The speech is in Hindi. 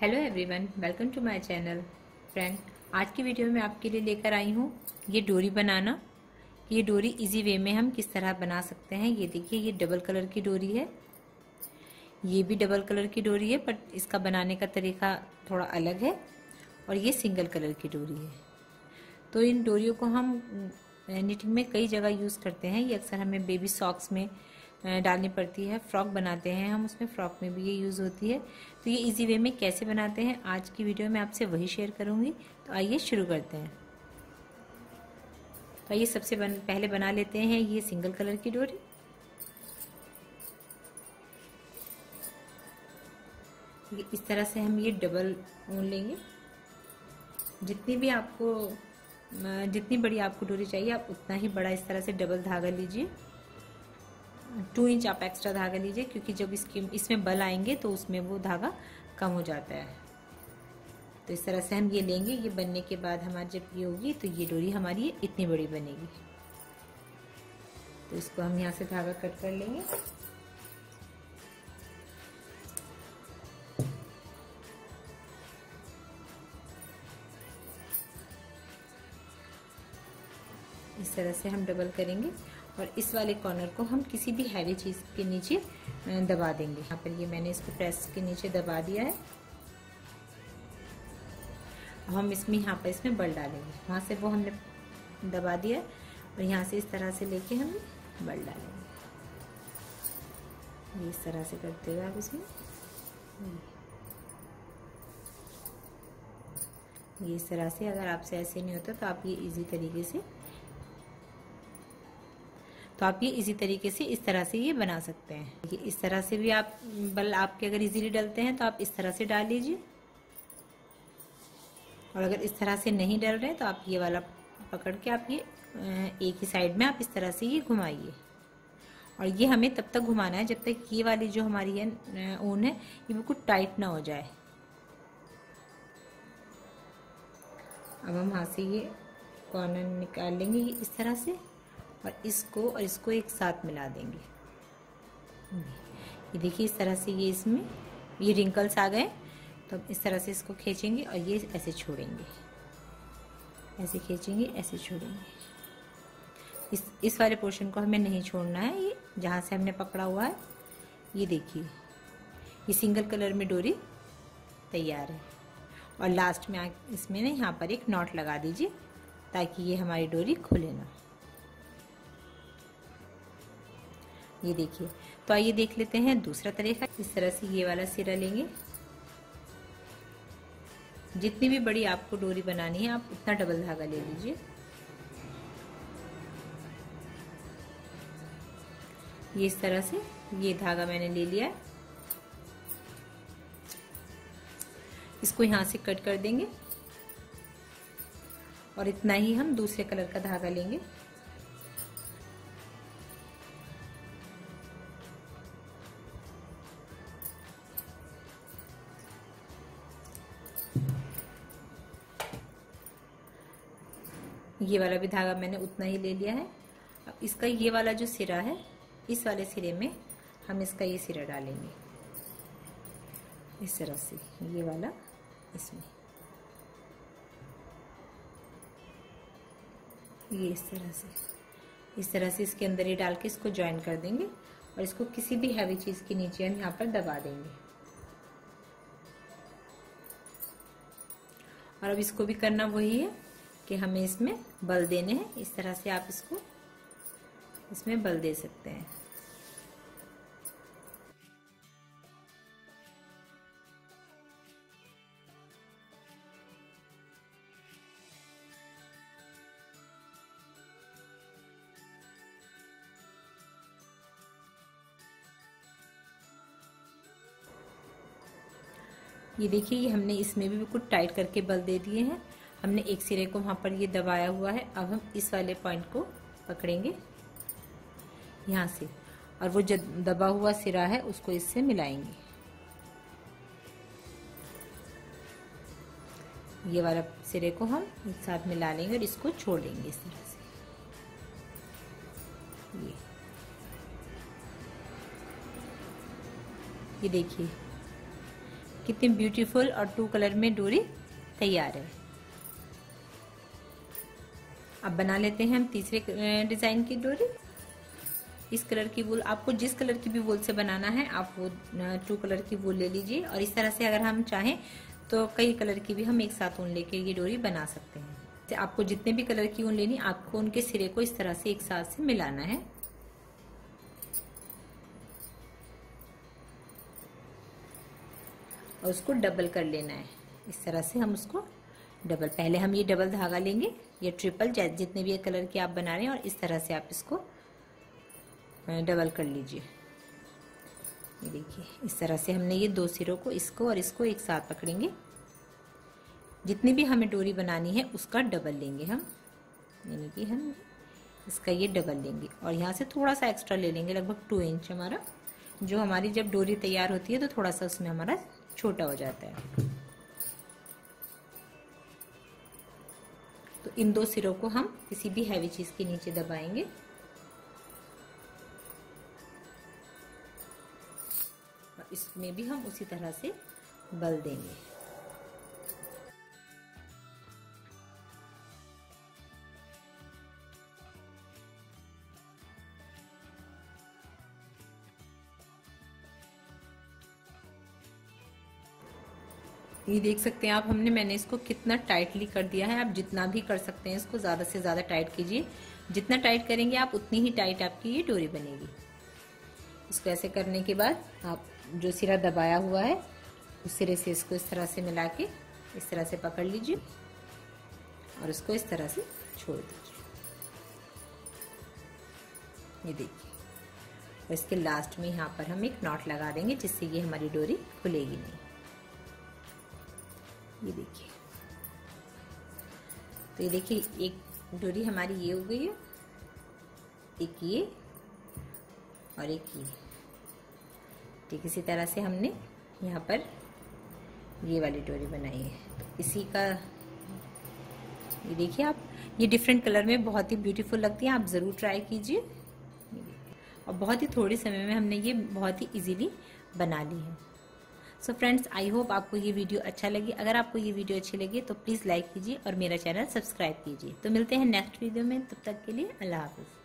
Hello everyone welcome to my channel friend आज की वीडियो में आपके लिए लेकर आई हूँ ये डोरी बनाना। ये डोरी इजी वे में हम किस तरह बना सकते हैं? ये देखिए, ये डबल कलर की डोरी है। ये भी डबल कलर की डोरी है बट इसका बनाने का तरीका थोड़ा अलग है और ये सिंगल कलर की डोरी है। तो इन डोरियों को हम निटिंग में कई जगह यूज़ करते हैं। ये अक्सर हमें बेबी सॉक्स में डालनी पड़ती है फ्रॉक बनाते हैं हम उसमें फ्रॉक में भी ये यूज़ होती है। तो ये इजी वे में कैसे बनाते हैं आज की वीडियो में आपसे वही शेयर करूँगी। तो आइए शुरू करते हैं। तो आइए सबसे बन, पहले बना लेते हैं ये सिंगल कलर की डोरी। इस तरह से हम ये डबल ऊन लेंगे। जितनी भी आपको जितनी बड़ी आपको डोरी चाहिए आप उतना ही बड़ा इस तरह से डबल धागा लीजिए। टू इंच आप एक्स्ट्रा धागा लीजिए, क्योंकि जब इसकी, इसमें बल आएँगे तो उसमें वो धागा कम हो जाता है। तो इस तरह से हम ये लेंगे, ये बनने के बाद हमारी जब ये होगी तो ये डोरी हमारी इतनी बड़ी बनेगी। तो इसको हम यहाँ से धागा कट कर लेंगे। इस तरह से हम डबल करेंगे। और इस वाले कॉर्नर को हम किसी भी हैवी चीज़ के नीचे दबा देंगे। यहाँ पर ये मैंने इसको प्रेस के नीचे दबा दिया है। अब हम इसमें, यहाँ पर इसमें बल डालेंगे। वहाँ से वो हमने दबा दिया और यहाँ से इस तरह से लेके हम बल डालेंगे। इस तरह से करते हुए आप इसमें ये इस तरह से अगर आपसे ऐसे नहीं होता तो आप ये इजी तरीके से तो आप ये इसी तरीके से इस तरह से ये बना सकते हैं। ये इस तरह से भी आप बल आपके अगर इजीली डलते हैं तो आप इस तरह से डाल लीजिए। और अगर इस तरह से नहीं डल रहे तो आप ये वाला पकड़ के आप ये एक ही साइड में आप इस तरह से ये घुमाइए। और ये हमें तब तक घुमाना है जब तक ये वाली जो हमारी है ऊन है, ये बिल्कुल टाइट ना हो जाए। अब हम वहाँ से ये कॉर्नर निकाल लेंगे इस तरह से। और इसको और इसको एक साथ मिला देंगे। ये देखिए इस तरह से ये इसमें, ये रिंकल्स आ गए। तो इस तरह से इसको खींचेंगे और ये ऐसे छोड़ेंगे। ऐसे खींचेंगे, ऐसे छोड़ेंगे। इस इस वाले पोर्शन को हमें नहीं छोड़ना है। ये जहाँ से हमने पकड़ा हुआ है, ये देखिए। ये सिंगल कलर में डोरी तैयार है। और लास्ट में इसमें ना यहाँ पर एक नॉट लगा दीजिए, ताकि ये हमारी डोरी खुले ना ये देखिए। तो आइए देख लेते हैं दूसरा तरीका। इस तरह से ये वाला सिरा लेंगे। जितनी भी बड़ी आपको डोरी बनानी है, आप उतना डबल धागा ले लीजिए। ये इस तरह से ये धागा मैंने ले लिया है। इसको यहाँ से कट कर देंगे। और इतना ही हम दूसरे कलर का धागा लेंगे। ये वाला भी धागा मैंने उतना ही ले लिया है। अब इसका ये वाला जो सिरा है, इस वाले सिरे में हम इसका ये सिरा डालेंगे। इस तरह से ये वाला इसमें। ये इस तरह से। इस तरह से इसके अंदर ही डाल के इसको ज्वाइन कर देंगे और इसको किसी भी हैवी चीज़ के नीचे हम यहाँ पर दबा देंगे। और अब इसको भी करना वही है। कि हमें इसमें बल देने हैं। इस तरह से आप इसको इसमें बल दे सकते हैं। ये देखिए हमने इसमें भी बिल्कुल टाइट करके बल दे दिए हैं। हमने एक सिरे को वहाँ पर ये दबाया हुआ है। अब हम इस वाले पॉइंट को पकड़ेंगे यहाँ से। और वो जो दबा हुआ सिरा है, उसको इससे मिलाएँगे। ये वाला सिरे को हम एक साथ मिला लेंगे और इसको छोड़ देंगे इस तरह से। ये। ये देखिए, कितनी ब्यूटीफुल और टू कलर में डोरी तैयार है। अब बना लेते हैं हम तीसरे डिज़ाइन की डोरी। इस कलर की वूल आपको जिस कलर की भी वूल से बनाना है, आप वो टू कलर की वूल ले लीजिए। और इस तरह से अगर हम चाहें तो कई कलर की भी हम एक साथ ऊन लेके ये डोरी बना सकते हैं। तो आपको जितने भी कलर की ऊन लेनी, आपको उनके सिरे को इस तरह से एक साथ से मिलाना है। और उसको डबल कर लेना है। इस तरह से हम उसको डबल, पहले हम ये डबल धागा लेंगे, या ट्रिपल जितने भी कलर के आप बना रहे हैं, और इस तरह से आप इसको डबल कर लीजिए। देखिए, इस तरह से हमने ये दो सिरों को, इसको और इसको एक साथ पकड़ेंगे। जितनी भी हमें डोरी बनानी है, उसका डबल लेंगे हम। यानी कि हम इसका ये डबल लेंगे। और यहाँ से थोड़ा सा एक्स्ट्रा ले लेंगे, लगभग टू इंच हमारा। जो हमारी जब डोरी तैयार होती है तो थोड़ा सा उसमें हमारा छोटा हो जाता है। तो इन दो सिरों को हम किसी भी हैवी चीज़ के नीचे दबाएँगे। और इसमें भी हम उसी तरह से बल देंगे। ये देख सकते हैं आप। हमने, मैंने इसको कितना टाइटली कर दिया है। आप जितना भी कर सकते हैं इसको ज़्यादा से ज़्यादा टाइट कीजिए। जितना टाइट करेंगे आप, उतनी ही टाइट आपकी ये डोरी बनेगी। इसको ऐसे करने के बाद आप जो सिरा दबाया हुआ है, उस सिरे से इसको इस तरह से मिला के इस तरह से पकड़ लीजिए और इसको इस तरह से छोड़ दीजिए। ये देखिए, और इसके लास्ट में यहाँ पर हम एक नॉट लगा देंगे जिससे ये हमारी डोरी खुलेगी नहीं। ये देखिए। तो ये देखिए, एक डोरी हमारी ये हो गई है, एक ये और एक ये। ठीक, इसी तरह से हमने यहाँ पर ये वाली डोरी बनाई है। तो इसी का, ये देखिए आप, ये डिफरेंट कलर में बहुत ही ब्यूटीफुल लगती है, आप ज़रूर ट्राई कीजिए। और बहुत ही थोड़े समय में हमने ये बहुत ही इजीली बना ली है। सो फ्रेंड्स आई होप आपको ये वीडियो अच्छा लगी। अगर आपको ये वीडियो अच्छी लगी तो प्लीज़ लाइक कीजिए और मेरा चैनल सब्सक्राइब कीजिए। तो मिलते हैं नेक्स्ट वीडियो में। तब तक के लिए अल्लाह हाफिज़।